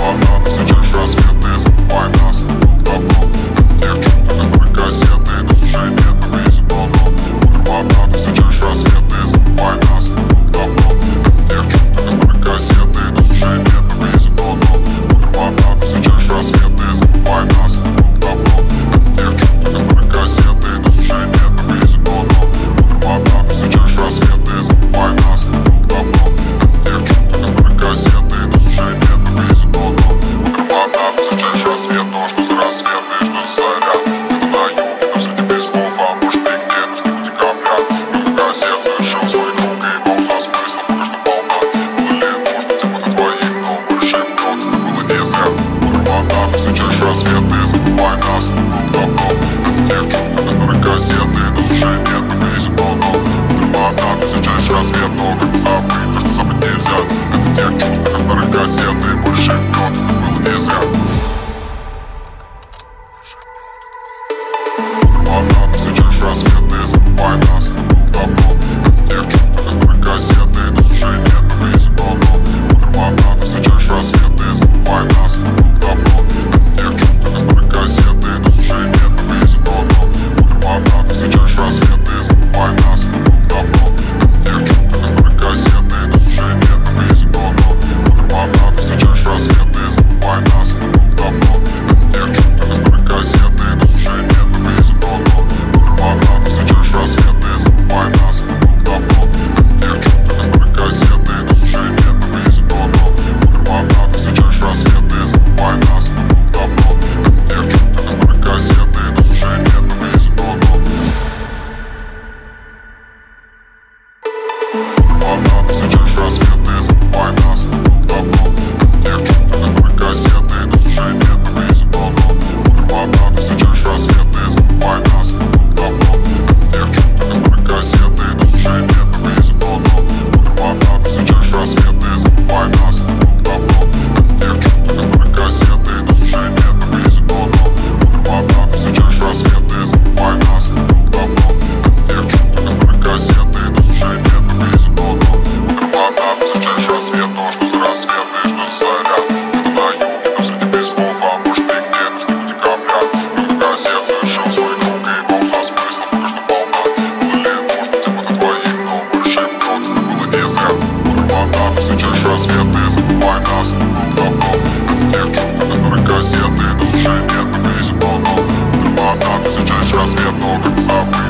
Пропаганда, встречаешь рассветы Забывай нас, это был давно От тех чувств, из старой кассеты размер между заря Это на юге, но среди песков А может и где-то в снегу декабря Люка газет завершил свой круг И пауза смысла между полна. Было ли нужно тем это Но мы решим, но это было не зря. Гармона, ты встречаешь рассвет Ты забывай нас, это было давно. Это тех чувств, это старые кассеты, Нас уже нет, но есть одно но Гармона, ты встречаешь рассвет Но как забыть, то забыть нельзя? Это тех чувств, это старых газет Ты больше нет, это было не зря. why the свет И забывай нас, это было давно. Это тех чувств из старой газеты Нас уже нет, но везет полно Отрыва от тысяча раз свет, но как забыть